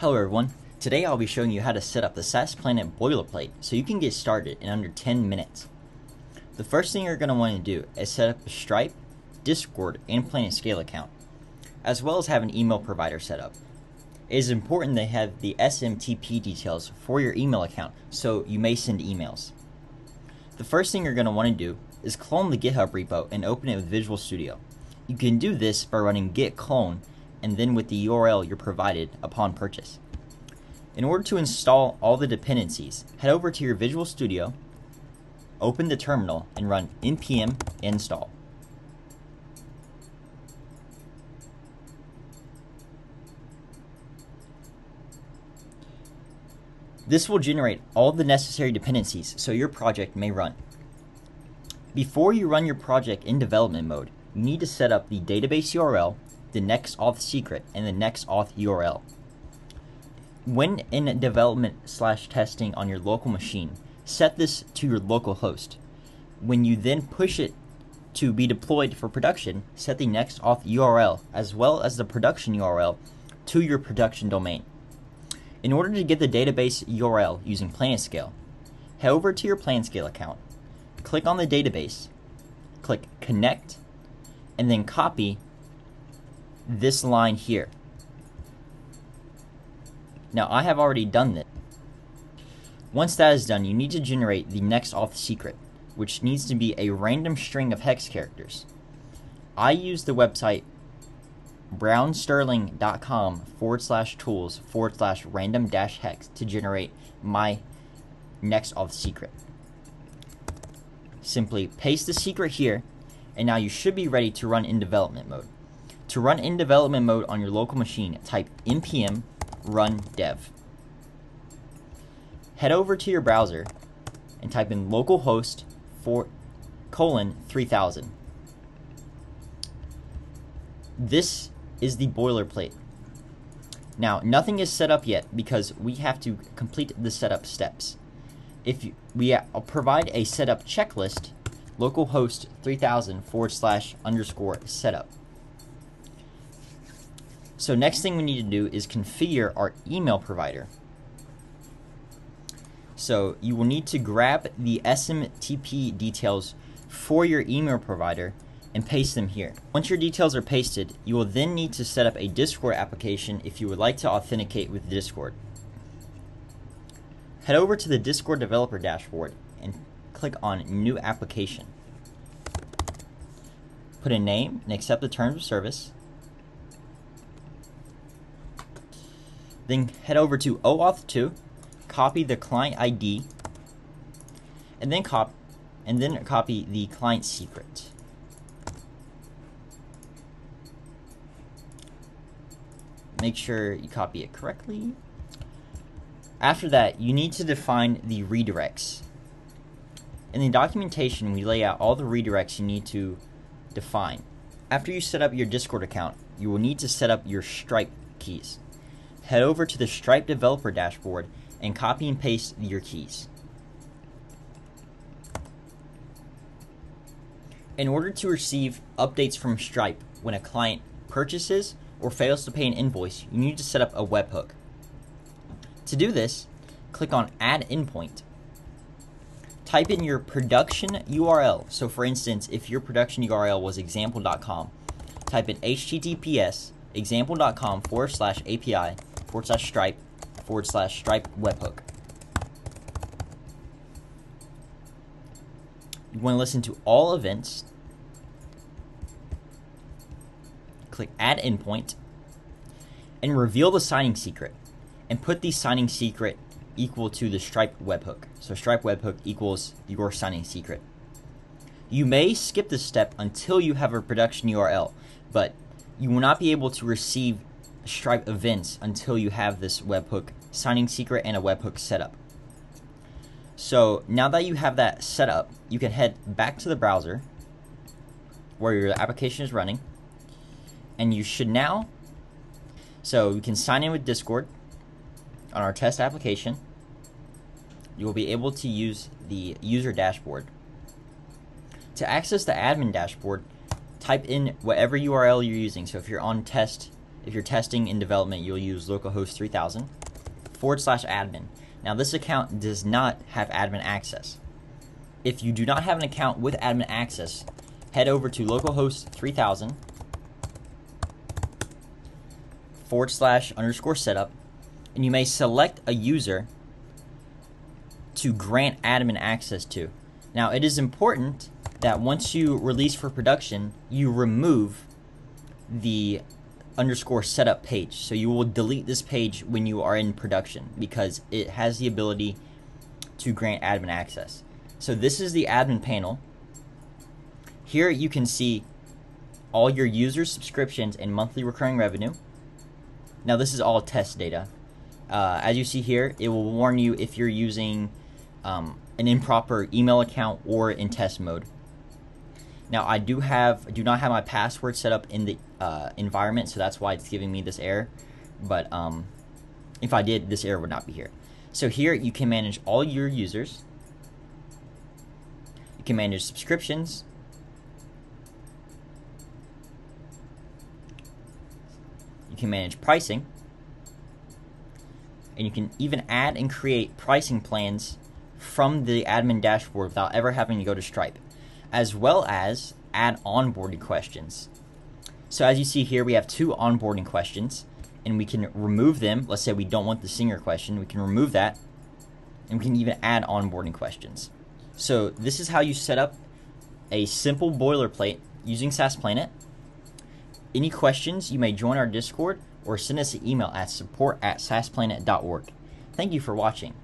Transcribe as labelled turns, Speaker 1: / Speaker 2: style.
Speaker 1: Hello everyone, today I'll be showing you how to set up the SaaS Planet boilerplate so you can get started in under 10 minutes. The first thing you're going to want to do is set up a Stripe, Discord, and PlanetScale account, as well as have an email provider set up. It is important to have the SMTP details for your email account so you may send emails. The first thing you're going to want to do is clone the GitHub repo and open it with Visual Studio. You can do this by running git clone and then with the URL you're provided upon purchase. In order to install all the dependencies, head over to your Visual Studio, open the terminal, and run npm install. This will generate all the necessary dependencies so your project may run. Before you run your project in development mode, you need to set up the database URL the next auth secret and the next auth URL. When in development slash testing on your local machine, set this to your local host. When you then push it to be deployed for production, set the next auth URL as well as the production URL to your production domain. In order to get the database URL using PlanetScale, head over to your PlanetScale account, click on the database, click Connect, and then copy this line here. Now I have already done this. Once that is done, you need to generate the next auth secret, which needs to be a random string of hex characters. I use the website browserling.com forward slash tools forward slash random dash hex to generate my next auth secret. Simply paste the secret here, and now you should be ready to run in development mode. To run in development mode on your local machine, type npm run dev. Head over to your browser and type in localhost for colon 3000. This is the boilerplate. Now, nothing is set up yet because we have to complete the setup steps. If you, we I'll provide a setup checklist, localhost 3000 forward slash underscore setup. So next thing we need to do is configure our email provider. So you will need to grab the SMTP details for your email provider and paste them here. Once your details are pasted, you will then need to set up a Discord application if you would like to authenticate with Discord. Head over to the Discord developer dashboard and click on New Application. Put a name and accept the terms of service. Then head over to OAuth 2, copy the client ID, and then cop and then copy the client secret. Make sure you copy it correctly. After that, you need to define the redirects. In the documentation, we lay out all the redirects you need to define. After you set up your Discord account, you will need to set up your Stripe keys head over to the Stripe developer dashboard and copy and paste your keys. In order to receive updates from Stripe when a client purchases or fails to pay an invoice, you need to set up a webhook. To do this, click on Add Endpoint. Type in your production URL. So, for instance, if your production URL was example.com, type in https example.com forward slash API forward slash stripe forward slash stripe webhook. You want to listen to all events. Click add endpoint and reveal the signing secret and put the signing secret equal to the Stripe webhook. So Stripe webhook equals your signing secret. You may skip this step until you have a production URL, but you will not be able to receive Stripe events until you have this webhook signing secret and a webhook setup. So now that you have that set up, you can head back to the browser where your application is running, and you should now. So you can sign in with Discord on our test application. You will be able to use the user dashboard. To access the admin dashboard, type in whatever URL you're using. So if you're on test If you're testing in development, you'll use localhost 3000 forward slash admin. Now, this account does not have admin access. If you do not have an account with admin access, head over to localhost 3000 forward slash underscore setup, and you may select a user to grant admin access to. Now, it is important that once you release for production, you remove the underscore setup page. So you will delete this page when you are in production because it has the ability to grant admin access. So this is the admin panel. Here you can see all your users, subscriptions, and monthly recurring revenue. Now this is all test data. Uh, as you see here, it will warn you if you're using um, an improper email account or in test mode. Now I do have do not have my password set up in the uh, environment, so that's why it's giving me this error. But um, if I did, this error would not be here. So here you can manage all your users. You can manage subscriptions. You can manage pricing. And you can even add and create pricing plans from the admin dashboard without ever having to go to Stripe, as well as add onboarding questions. So as you see here, we have two onboarding questions, and we can remove them. Let's say we don't want the singer question, we can remove that, and we can even add onboarding questions. So this is how you set up a simple boilerplate using SaaS Planet. Any questions, you may join our Discord or send us an email at support at saasplanet.org. Thank you for watching.